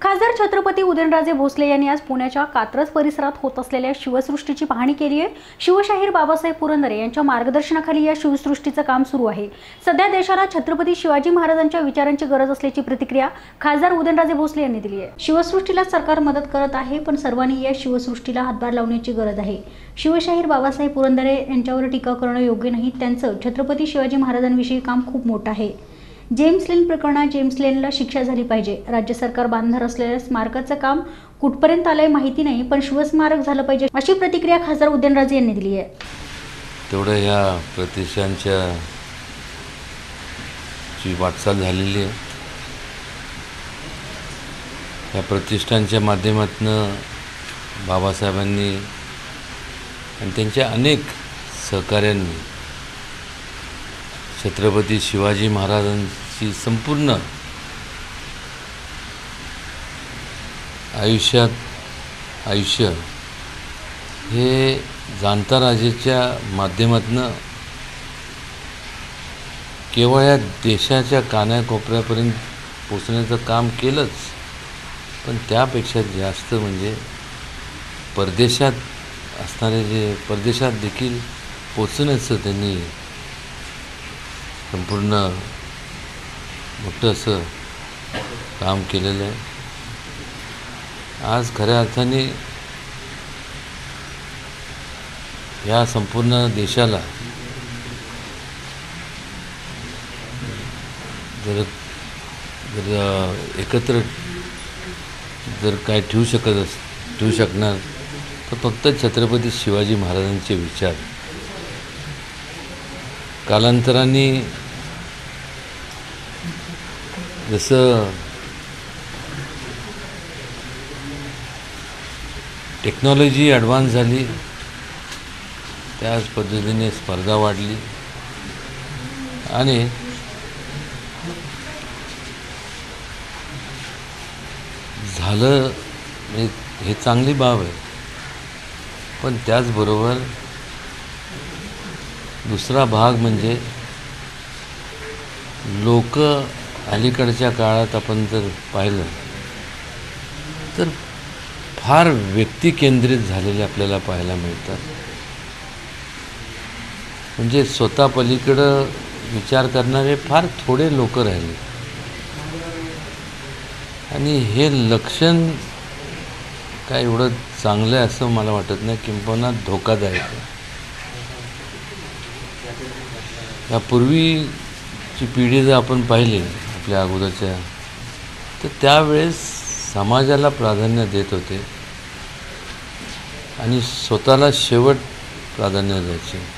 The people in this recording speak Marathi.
खासदार छत्रपती उदयनराजे भोसले यांनी आज पुण्याच्या कात्रज परिसरात होत असलेल्या शिवसृष्टीची पाहणी केली आहे. शिवशाहीर बाबासाहेब पुरंदरे यांच्या मार्गदर्शनाखाली या शिवसृष्टीचं काम सुरू आहे. सध्या देशाला छत्रपती शिवाजी महाराजांच्या विचारांची गरज असल्याची प्रतिक्रिया खासदार उदयनराजे भोसले यांनी दिली आहे. शिवसृष्टीला सरकार मदत करत आहे पण सर्वांनी या शिवसृष्टीला हातभार लावण्याची गरज आहे. शिवशाहीर बाबासाहेब पुरंदरे यांच्यावर टीका करणं योग्य नाही त्यांचं छत्रपती शिवाजी महाराजांविषयी काम खूप मोठं आहे. जेम्स लेन प्रकरणात जेम्स लेनला शिक्षा झाली पाहिजे. राज्य सरकार बांधणार असलेल्या स्मारकाचं काम कुठपर्यंत आलंय माहिती नाही पण शिवस्मारक झालं पाहिजे अशी प्रतिक्रिया खासदार उदयनराजे यांनी दिली आहे. तेवढं ह्या प्रतिष्ठानच्या ची वाटचाल झालेली आहे. या प्रतिष्ठानच्या माध्यमातून बाबासाहेबांनी आणि त्यांच्या अनेक सहकाऱ्यांनी छत्रपती शिवाजी महाराजांचं संपूर्ण आयुष्यात आयुष्य हे जाणता राजेच्या माध्यमातून केवळ या देशाच्या कानाकोपऱ्यापर्यंत पोचण्याचं काम केलंच पण त्यापेक्षा जास्त म्हणजे परदेशात असणारे जे परदेशात देखील पोचण्याचं त्यांनी संपूर्ण मोठं असं काम केलेलं आहे. आज खऱ्या अर्थाने या संपूर्ण देशाला जर जर एकत्र जर काय ठेवू शकत अस ठेवू शकणार तर फक्त छत्रपती शिवाजी महाराजांचे विचार. कालांतराने जसं टेक्नॉलॉजी ॲडव्हान्स झाली त्याच पद्धतीने स्पर्धा वाढली. आणि झालं हे चांगली बाब आहे. पण त्याचबरोबर दुसरा भाग म्हणजे लोक अलीकडच्या काळात आपण जर पाहिलं तर फार व्यक्तिकेंद्रित झालेले आपल्याला पाहायला मिळतात. म्हणजे स्वतः पलीकडं विचार करणारे फार थोडे लोक राहिले. आणि हे लक्षण काय एवढं चांगलं आहे असं मला वाटत नाही. किंबहुना धोकादायक आहे. यापूर्वीची पिढी जर आपण पाहिली आपल्या अगोदरच्या. तर त्यावेळेस समाजाला प्राधान्य देत होते. आणि स्वतःला शेवट प्राधान्य द्यायचे.